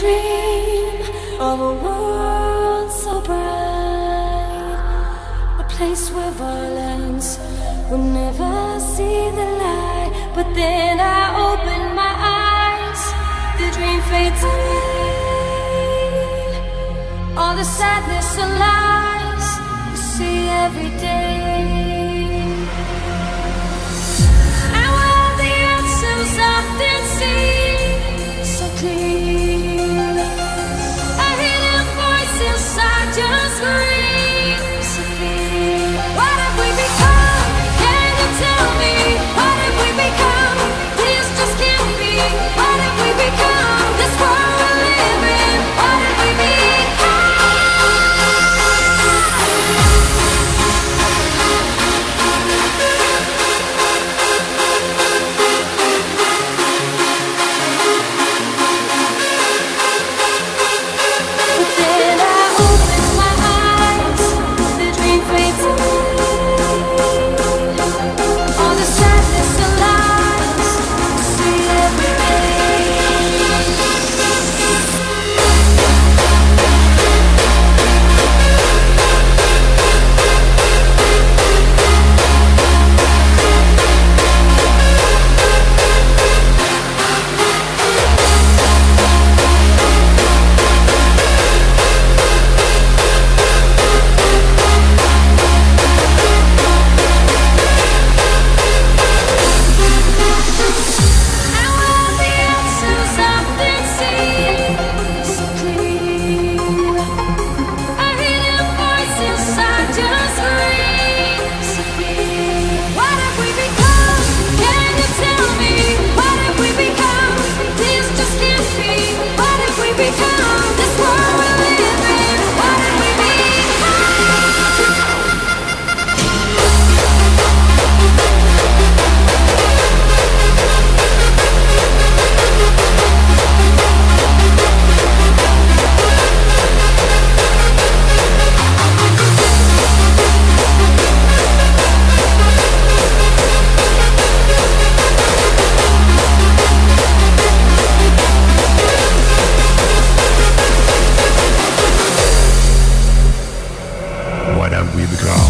dream of a world so bright, a place where violence will never see the light. But then I open my eyes, the dream fades away. All the sadness and lies we see every day.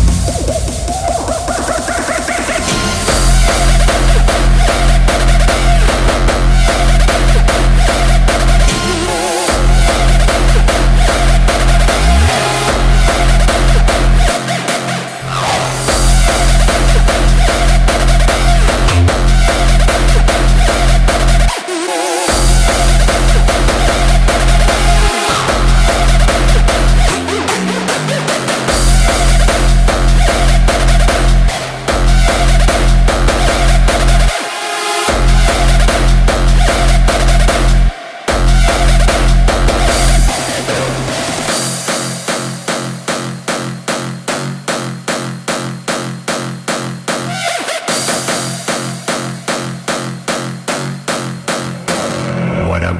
Thank you.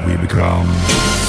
we become.